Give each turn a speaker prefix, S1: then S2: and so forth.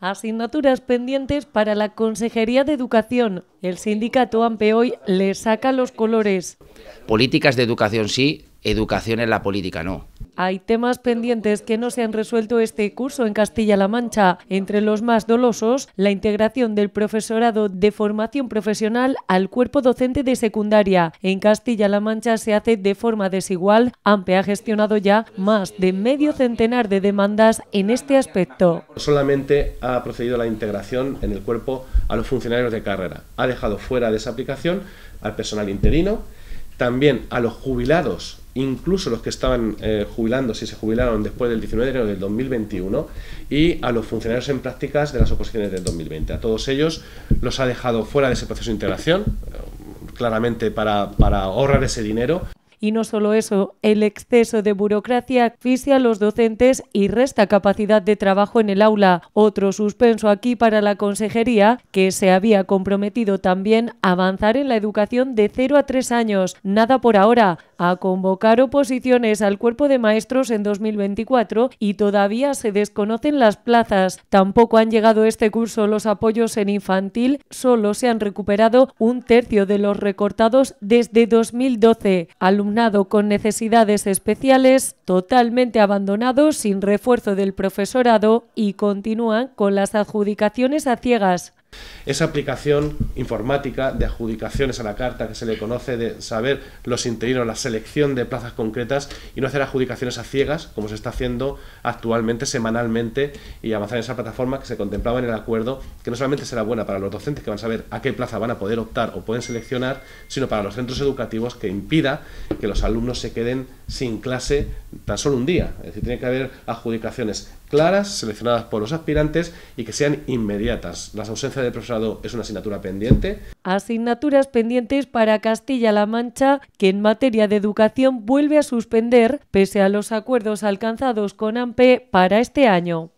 S1: Asignaturas pendientes para la Consejería de Educación. El sindicato AMPE hoy le saca los colores.
S2: Políticas de educación sí, educación en la política no.
S1: Hay temas pendientes que no se han resuelto este curso en Castilla-La Mancha. Entre los más dolosos, la integración del profesorado de formación profesional al cuerpo docente de secundaria. En Castilla-La Mancha se hace de forma desigual. AMPE ha gestionado ya más de medio centenar de demandas en este aspecto.
S3: Solamente ha procedido la integración en el cuerpo a los funcionarios de carrera. Ha dejado fuera de esa aplicación al personal interino, también a los jubilados incluso los que estaban eh, jubilando, si se jubilaron después del 19 de enero del 2021, y a los funcionarios en prácticas de las oposiciones del 2020. A todos ellos los ha dejado fuera de ese proceso de integración, eh, claramente para, para ahorrar ese dinero
S1: y no solo eso, el exceso de burocracia asfixia a los docentes y resta capacidad de trabajo en el aula. Otro suspenso aquí para la consejería, que se había comprometido también a avanzar en la educación de 0 a 3 años. Nada por ahora, a convocar oposiciones al cuerpo de maestros en 2024 y todavía se desconocen las plazas. Tampoco han llegado este curso los apoyos en infantil, solo se han recuperado un tercio de los recortados desde 2012 con necesidades especiales totalmente abandonado sin refuerzo del profesorado y continúan con las adjudicaciones a ciegas.
S3: Esa aplicación informática de adjudicaciones a la carta que se le conoce de saber los interinos, la selección de plazas concretas y no hacer adjudicaciones a ciegas como se está haciendo actualmente semanalmente y avanzar en esa plataforma que se contemplaba en el acuerdo que no solamente será buena para los docentes que van a saber a qué plaza van a poder optar o pueden seleccionar, sino para los centros educativos que impida que los alumnos se queden sin clase tan solo un día. Es decir, tiene que haber adjudicaciones claras, seleccionadas por los aspirantes y que sean inmediatas. La ausencia de profesorado es una asignatura pendiente.
S1: Asignaturas pendientes para Castilla-La Mancha, que en materia de educación vuelve a suspender pese a los acuerdos alcanzados con AMPE para este año.